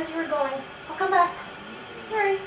as you were going. I'll come back. Sorry.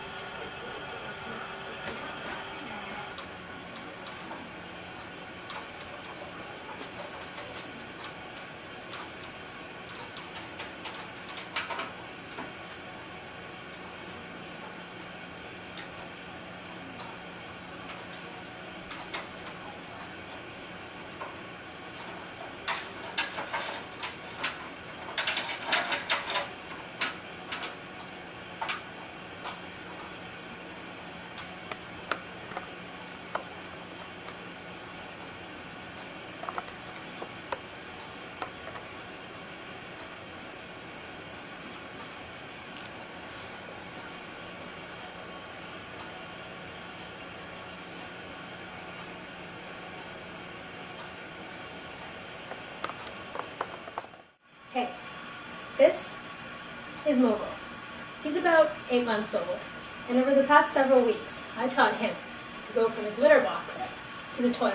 Hey, this is Mogo. He's about eight months old, and over the past several weeks, I taught him to go from his litter box to the toilet.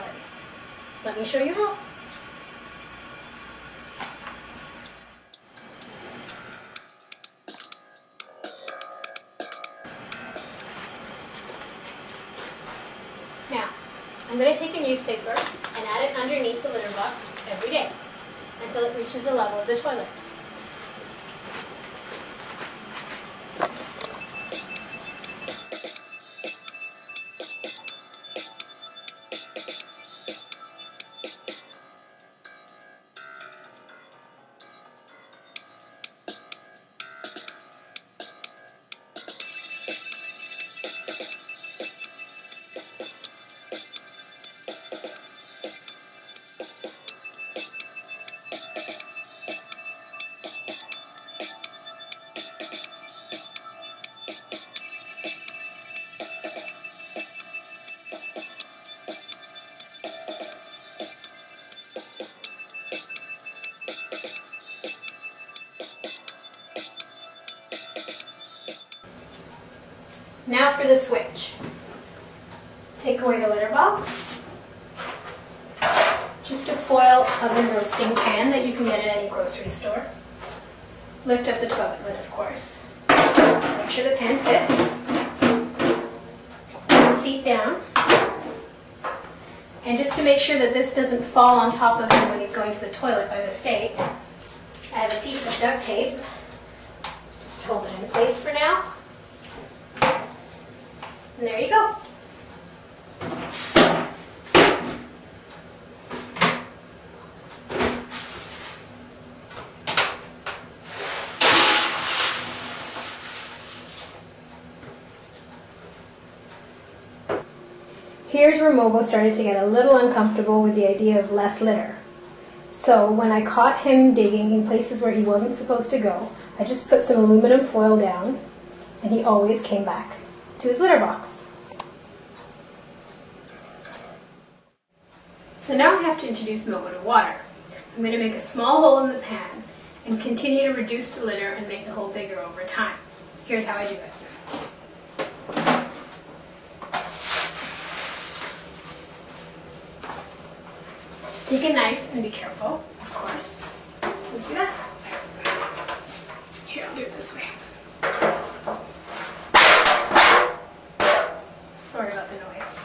Let me show you how. Now, I'm going to take a newspaper and add it underneath the litter box every day until it reaches the level of the toilet. Now for the switch. Take away the litter box. Just a foil oven roasting pan that you can get at any grocery store. Lift up the toilet lid, of course. Make sure the pan fits. Seat down. And just to make sure that this doesn't fall on top of him when he's going to the toilet by mistake, I have a piece of duct tape. Just hold it in place for now. And there you go. Here's where Mogo started to get a little uncomfortable with the idea of less litter. So when I caught him digging in places where he wasn't supposed to go, I just put some aluminum foil down and he always came back to his litter box. So now I have to introduce Mogo to water. I'm going to make a small hole in the pan and continue to reduce the litter and make the hole bigger over time. Here's how I do it. Just take a knife and be careful, of course. You see that? Here, I'll do it this way. Sorry about the noise.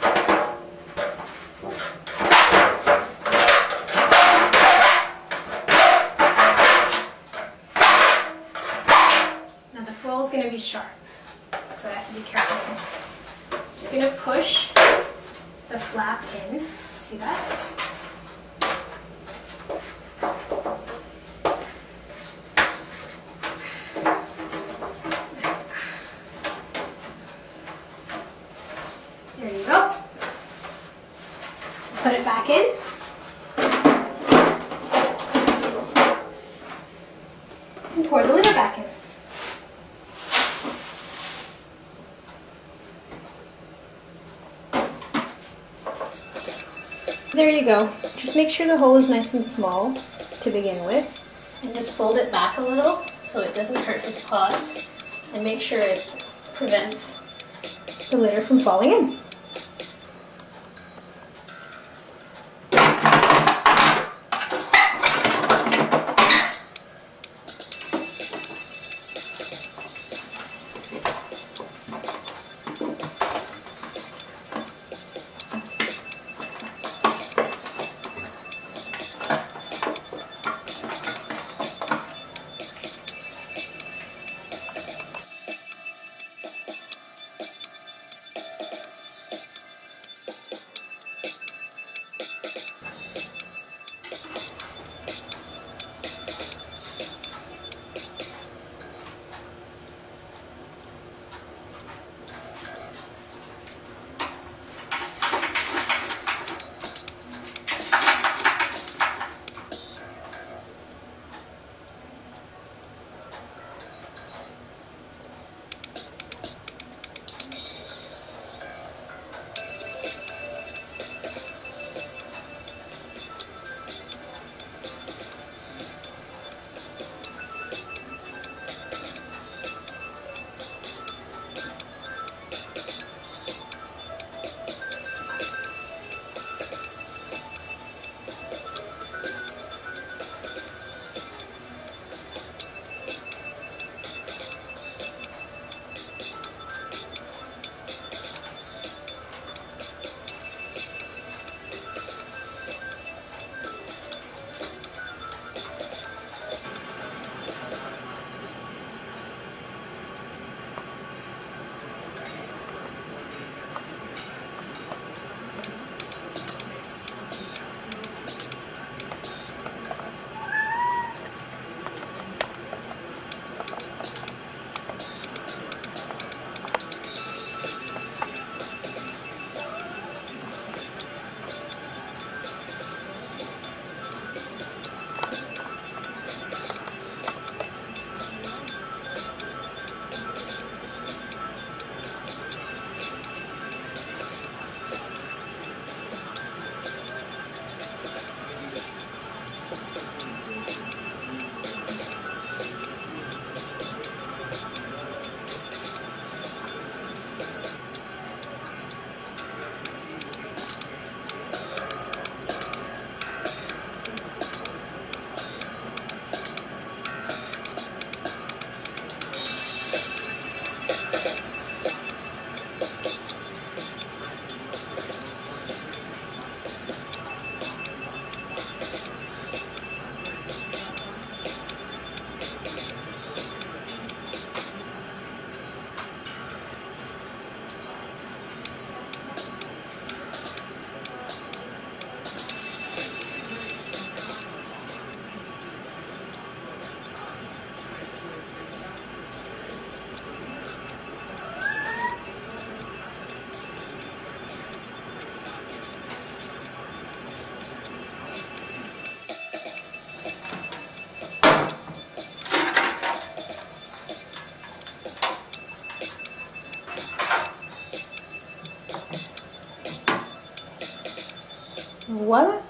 Now the foil is going to be sharp, so I have to be careful. I'm just going to push the flap in. See that? There you go. Put it back in. And pour the litter back in. There you go. Just make sure the hole is nice and small to begin with. And just fold it back a little so it doesn't hurt his paws. And make sure it prevents the litter from falling in. poils